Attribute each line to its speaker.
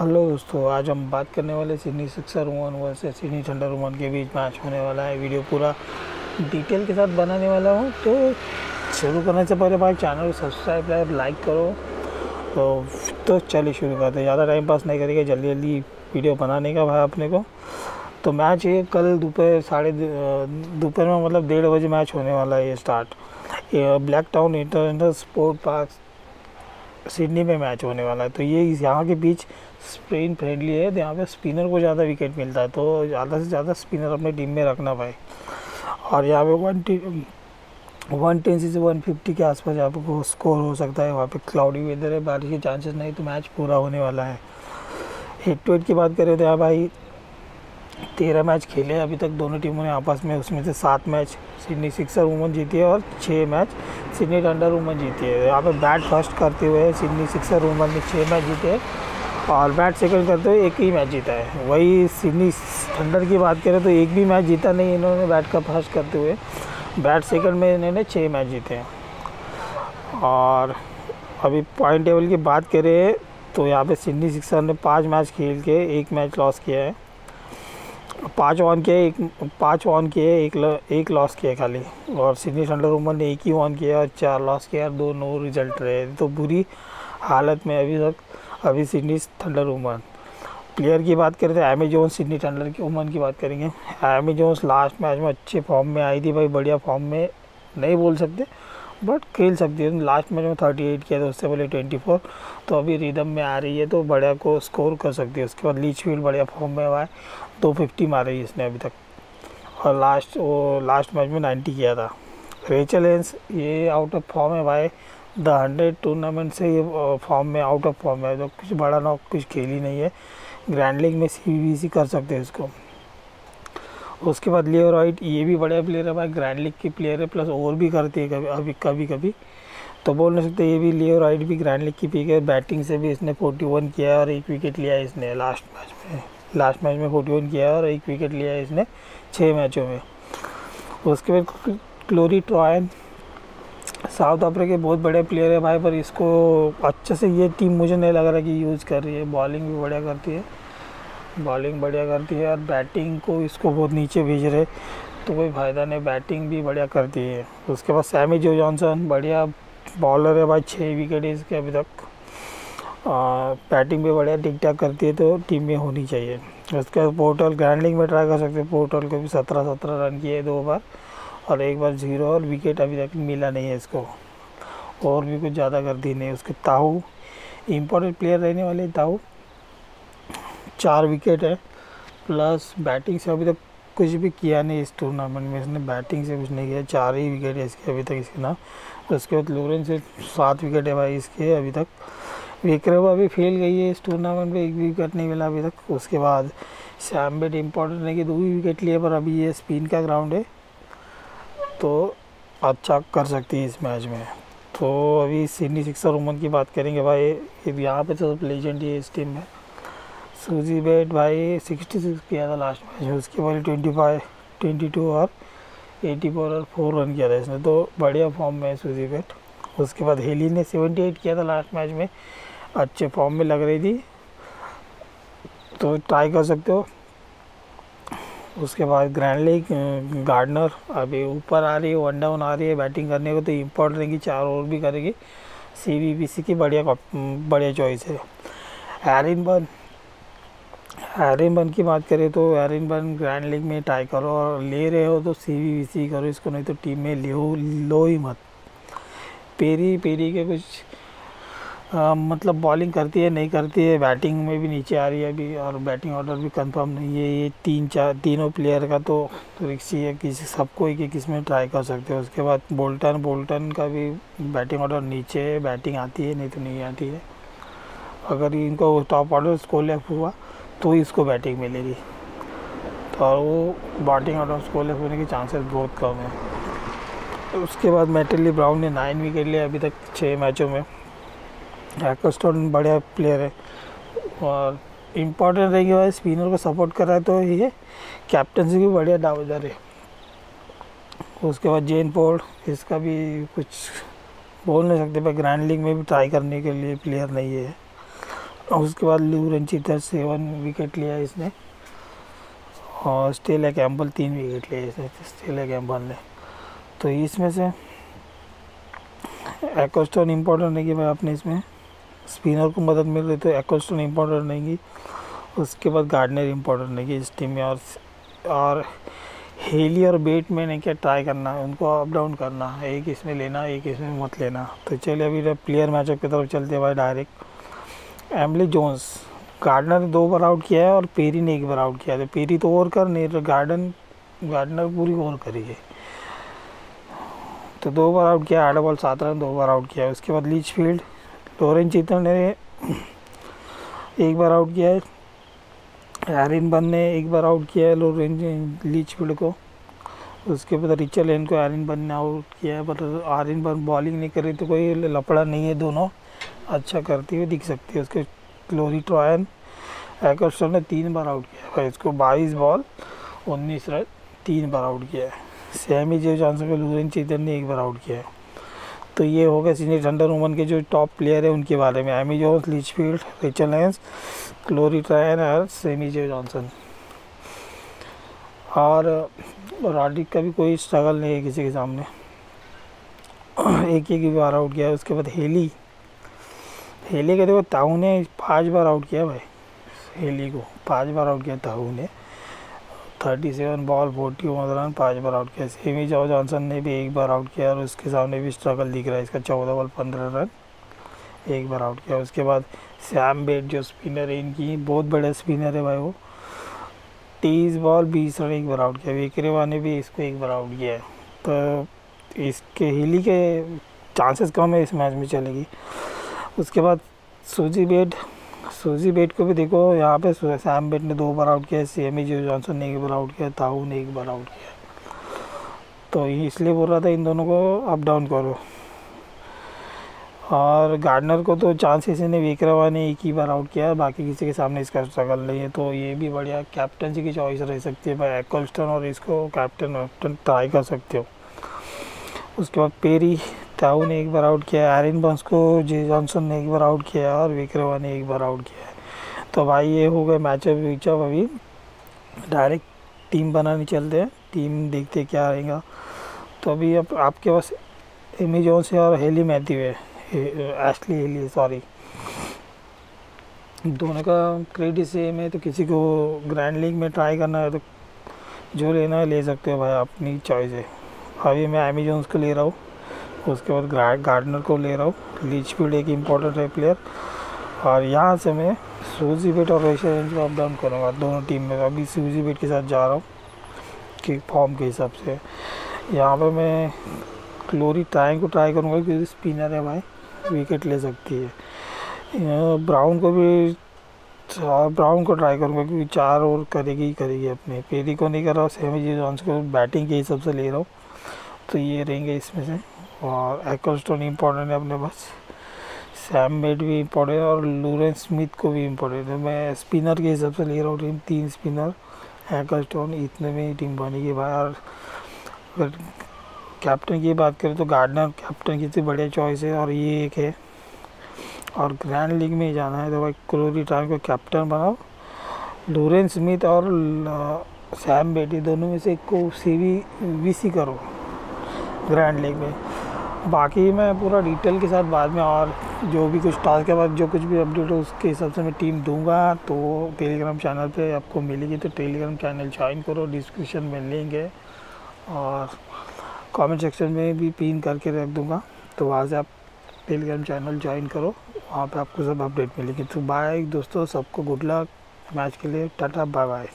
Speaker 1: Hello दोस्तों, आज हम बात करने वाले Sydney Sixers women versus Sydney Thunder women के बीच मैच होने वाला है। वीडियो पूरा डिटेल के साथ बनाने वाला हूँ तो शुरू करने से पहले भाई चैनल को सब्सक्राइब, लाइक करो। तो तो चलिए शुरू करते हैं। ज़्यादा टाइम पास नहीं करेंगे जल्दी जल्दी वीडियो बनाने का भाई अपने को। तो मैच ये कल दोपहर साढ़े दोपहर में मतलब डेढ़ बजे मैच होने वाला है ये start. Blacktown international sport park Sydney में मैच होने वाला है। तो ये यहाँ के बीच स्पिन फ्रेंडली है तो यहाँ पे स्पिनर को ज़्यादा विकेट मिलता है तो ज़्यादा से ज़्यादा स्पिनर अपने टीम में रखना भाई। और यहाँ पे वन टी वन टेन से वन फिफ्टी के आसपास यहाँ पे स्कोर हो सकता है, वहाँ पे क्लाउडी वेदर है, बारिश के चांसेस नहीं तो मैच पूरा होने वाला है। हेड टू हेड की बात करें तो यहाँ भाई तेरह मैच खेले अभी तक दोनों टीमों ने आपस में, उसमें से सात मैच सिडनी सिक्सर वुमन जीती है और छः मैच सिडनी टंडर वुमन जीती है। यहाँ पे बैट फ़र्स्ट करते हुए सिडनी सिक्सर वुमन ने छः मैच जीते और बैट सेकंड करते हुए एक ही मैच जीता है। वही सिडनी थंडर की बात करें तो एक भी मैच जीता नहीं इन्होंने बैट का फ़र्स्ट करते हुए। बैट सेकंड में इन्होंने छः मैच जीते हैं। और अभी पॉइंट टेबल की बात करें तो यहाँ पे सिडनी सिक्सर ने पाँच मैच खेल के एक मैच लॉस किया है। पाँच ऑन किए, एक पाँच ऑन किए, एक एक लॉस किया खाली। और सिडनी थंडर वुमन ने एक ही ऑन किया और चार लॉस किया और दो नो रिज़ल्ट रहे। तो बुरी हालत में अभी तक अभी सिडनी थंडर वुमन। प्लेयर की बात करें तो एमी सिडनी थंडर की वुमन की बात करेंगे। एमी जोन्स लास्ट मैच में अच्छे फॉर्म में आई थी भाई, बढ़िया फॉर्म में नहीं बोल सकते, बट खेल सकती है। लास्ट मैच में थर्टी एट किया था, उससे पहले ट्वेंटी फोर तो अभी रिदम में आ रही है तो बढ़िया को स्कोर कर सकती है। उसके बाद लीच फ़ील्ड बढ़िया फॉर्म में हुआ है, दो फिफ्टी मारे इसने अभी तक। और लास्ट वो लास्ट मैच में नाइन्टी किया था। रेचल एंस ये आउट ऑफ़ फॉर्म है भाई द हंड्रेड टूर्नामेंट से ये फॉर्म में आउट ऑफ़ फॉर्म है तो कुछ बड़ा ना कुछ खेल ही नहीं है। ग्रैंड लीग में सी कर सकते हैं उसको। उसके बाद लियो राइट ये भी बढ़िया प्लेयर है भाई ग्रैंड लीग की प्लेयर है प्लस और भी करती है कभी, अभी कभी कभी तो बोल नहीं सकते, ये भी लियो राइट भी ग्रैंड लीग की पी है बैटिंग से भी इसने 41 किया और एक विकेट लिया है इसने लास्ट मैच में। लास्ट मैच में 41 किया और एक विकेट लिया है इसने छः मैचों में। उसके बाद क्लोरी ट्रॉयन साउथ अफ्रीका के बहुत बड़े प्लेयर है भाई, पर इसको अच्छे से ये टीम मुझे नहीं लग रहा कि यूज़ कर रही है। बॉलिंग भी बढ़िया करती है। बॉलिंग बढ़िया करती है और बैटिंग को इसको बहुत नीचे भेज रहे तो कोई फ़ायदा नहीं बैटिंग भी बढ़िया करती है। उसके बाद सैमी जो जॉनसन बढ़िया बॉलर है भाई छः विकेट है इसके अभी तक। बैटिंग भी बढ़िया ठीक ठाक करती है तो टीम में होनी चाहिए। उसके बाद पोर्टल ग्रैंड लीग में ट्राई कर सकते हैं। पोर्टल को भी सत्रह सत्रह रन किए दो बार। और एक बार ज़ीरो और विकेट अभी तक मिला नहीं है इसको। और भी कुछ ज़्यादा कर दी नहीं उसके ताऊ। इम्पोर्टेंट प्लेयर रहने वाले ताऊ। चार विकेट है। प्लस बैटिंग से अभी तक कुछ भी किया नहीं इस टूर्नामेंट में। इसने बैटिंग से कुछ नहीं किया। चार ही विकेट है इसके अभी तक इसके नाम उसके बाद लोरेंस से सात विकेट है भाई इसके अभी तक। विक्रम अभी फेल गई है इस टूर्नामेंट में एक भी विकेट नहीं मिला अभी तक। उसके बाद सैम्बेट इम्पोर्टेंट है कि दो ही विकेट लिए पर अभी ये स्पिन का ग्राउंड है। तो अच्छा कर सकती है इस मैच में। तो अभी सिडनी सिक्सर वुमन की बात करेंगे भाई यहाँ पे तो सब लेजेंड ही है इस टीम में। सूजी बेट भाई सिक्सटी सिक्स किया था लास्ट मैच में, उसके बाद ट्वेंटी फाइव ट्वेंटी टू और एटी फोर और फोर रन किया था इसने। तो बढ़िया फॉर्म में है सूजी बेट। उसके बाद हेली ने सेवेंटी एट किया था लास्ट मैच में, अच्छे फॉर्म में लग रही थी। तो ट्राई कर सकते हो। उसके बाद ग्रैंड लीग गार्डनर अभी ऊपर आ रही है वन डाउन आ रही है बैटिंग करने को तो इम्पोर्टेंट रहेगी चार ओवर भी करेगी। सी बी बी सी की बढ़िया बढ़िया चॉइस है। एरिन बर्न एरिन बर्न की बात करें तो एरिन बर्न ग्रैंड लीग में ट्राई करो और ले रहे हो तो सी बी बी सी करो इसको, नहीं तो टीम में लो लो ही मत। पेरी पेरी के कुछ आ, मतलब बॉलिंग करती है नहीं करती है बैटिंग में भी नीचे आ रही है अभी और बैटिंग ऑर्डर भी कंफर्म नहीं है। ये तीन चार तीनों प्लेयर का तो रिक्सी है किसी सबको एक एक इसमें ट्राई कर सकते हैं। उसके बाद बोल्टन बोल्टन का भी बैटिंग ऑर्डर नीचे है बैटिंग आती है नहीं तो नहीं आती है। अगर इनको टॉप ऑर्डर स्कोर लेफ़्ट हुआ तो इसको बैटिंग मिलेगी। तो और वो बैटिंग ऑर्डर स्कोर लेफ़्ट होने के चांसेस बहुत कम है। उसके बाद मेटली ब्राउन ने नाइन विकेट लिया अभी तक छः मैचों में। एक्स्टोन बढ़िया प्लेयर है। और इम्पोर्टेंट रहेगी भाई स्पिनर को सपोर्ट कर रहा है तो ये कैप्टनसी भी बढ़िया दावेदार है उसके बाद जेन पोल्ड इसका भी कुछ बोल नहीं सकते, पर ग्रैंड लीग में भी ट्राई करने के लिए प्लेयर नहीं है। उसके बाद लू रंचित सेवन विकेट लिया इसने। और स्टेला कैम्पल तीन विकेट लिए इसने स्टेला कैम्पल ने। तो इसमें से एकोस्टोन इम्पोर्टेंट नहीं कि भाई अपने इसमें स्पिनर को मदद मिल रही तो एकोस्टोन इम्पोर्टेंट की। उसके बाद गार्डनर इम्पोर्टेंट नहीं की इस टीम में। और और हेली और बेट में नहीं क्या ट्राई करना है उनको अप डाउन करना, एक इसमें लेना, एक इसमें मत लेना। तो चलिए अभी प्लेयर मैचअप की तरफ़ चलते हैं भाई डायरेक्ट एमली जोन्स गार्डनर ने दो बार आउट किया है और पेरी ने एक बार आउट किया है। तो पेरी तो ओवर कर नहीं गार्डन गार्डनर पूरी ओवर करी है। तो दो बार आउट किया, आठ बॉल सात रन, दो बार आउट किया। उसके बाद लीच फ़ील्ड लोरेन चीतन ने एक बार आउट किया है। एरिन बन ने एक बार आउट किया है लोरेन लीच फ़ील्ड को। उसके बाद रिचर लेन को एरिन बन ने आउट किया है, पर आरिन बन बॉलिंग नहीं कर रही तो कोई लपड़ा नहीं है दोनों। अच्छा करती हुई दिख सकती है उसके क्लोरी ट्रॉयन। एकस्टर ने तीन बार आउट किया है इसको बाईस बॉल, उन्नीस रन, तीन बार आउट किया है। सेमी जो जॉनसन को लूरेन चेतन ने एक बार आउट किया है। तो ये हो गया सीनियर थंडर वुमन के जो टॉप प्लेयर है, उनके बारे में। Amy Jones Litchfield Rachel Haynes Chloe Tryon और सेमी जे जॉनसन और राडिक का भी कोई स्ट्रगल नहीं है किसी के सामने। एक एक बार आउट किया उसके बाद हेली हेली का देखो ताऊ ने पाँच बार आउट किया भाई। हेली को पाँच बार आउट किया ताऊ ने। Thirty seven ball forty one run पाँच बार आउट किया। सेमी जो जॉनसन ने भी एक बार आउट किया और उसके सामने भी स्ट्रगल दिख रहा है। इसका चौदह बॉल पंद्रह रन एक बार आउट किया। उसके बाद सैम बेट जो स्पिनर है, इनकी बहुत बड़े स्पिनर है भाई वो। तीस बॉल बीस रन एक बार आउट किया। विक्रेवा ने भी इसको एक बार आउट किया है। तो इसके हिली के चांसेस कम है इस मैच में चलेगी। उसके बाद सूजी बेट सूजी बेट को भी देखो, यहाँ पे सैम बेट ने दो बार आउट किया सी एम जॉनसन ने एक बार आउट किया, ताऊ ने एक बार आउट किया। तो इसलिए बोल रहा था इन दोनों को अप डाउन करो। और गार्डनर को तो चांस चांसेस ने विक्रवा ने एक ही बार आउट किया, बाकी किसी के सामने इसका स्ट्रगल नहीं है। तो ये भी बढ़िया कैप्टनसी की चॉइस रह सकती है। भाई एकोल्स्टन और इसको कैप्टन वैप्टन ट्राई कर सकते हो। उसके बाद पेरी ताऊ ने एक बार आउट किया एरिन बंस को, जे जॉनसन ने एक बार आउट किया और विक्रवा ने एक बार आउट किया तो भाई ये हो गए मैचअप विचअप अभी। डायरेक्ट टीम बनाने चलते हैं टीम देखते क्या रहेगा। तो अभी अब आपके पास एमी जोन्स है और हेली मैथ्यू है एशली हेली सॉरी दोनों का क्रेडिट सेम है तो किसी को ग्रैंड लीग में ट्राई करना है तो जो लेना है ले सकते हो भाई, अपनी चॉइस है। अभी मैं एमी जोन्स को ले रहा हूँ। उसके बाद गार्डनर को ले रहा हूँ। लीच फ़ील्ड एक इम्पोर्टेंट है प्लेयर और यहाँ से मैं सूजी बेट और रोहित रेंज को अप डाउन करूँगा। दोनों टीम में। अभी सूजी बेट के साथ जा रहा हूँ कि फॉर्म के हिसाब से। यहाँ पर मैं क्लोरी ट्राई को ट्राई करूँगा क्योंकि स्पिनर है भाई। विकेट ले सकती है। ब्राउन को भी ब्राउन को ट्राई करूँगा क्योंकि चार ओवर करेगी ही करेगी अपने। पेरी को नहीं कर रहा सेमी जी जॉन्स को बैटिंग के हिसाब से ले रहा हूँ। तो ये रहेंगे इसमें से। और एक्स्टोन इम्पोर्टेंट है अपने पास। सैम मेड भी इम्पोर्टेंट और लूरेंस स्मिथ को भी इम्पोर्टेंट है। मैं स्पिनर के हिसाब से ले रहा हूँ टीम तीन स्पिनर एक्स्टोन इतने में ही टीम बनेगी भाई और अगर कैप्टन की बात करें तो गार्डनर कैप्टन की तो बढ़िया चॉइस है और ये एक है। और ग्रैंड लीग में जाना है तो भाई क्लोरी टाइम को कैप्टन बनाओ। लूरेन स्मिथ और सैम बेटी दोनों में से एक को सी वी वी सी करो। ग्रैंड लीग में। बाकी मैं पूरा डिटेल के साथ बाद में और जो भी कुछ टास्क के बाद जो कुछ भी अपडेट हो, उसके हिसाब से मैं टीम दूँगा। तो टेलीग्राम चैनल पे आपको मिलेगी तो टेलीग्राम चैनल ज्वाइन करो डिस्क्रिप्शन में लिंक है। और कमेंट सेक्शन में भी पिन करके रख दूँगा। तो वहाँ से आप टेलीग्राम चैनल ज्वाइन करो, वहाँ पे आपको सब अपडेट मिलेगी। तो बाय दोस्तों, सबको गुड लक मैच के लिए टाटा बाय बाय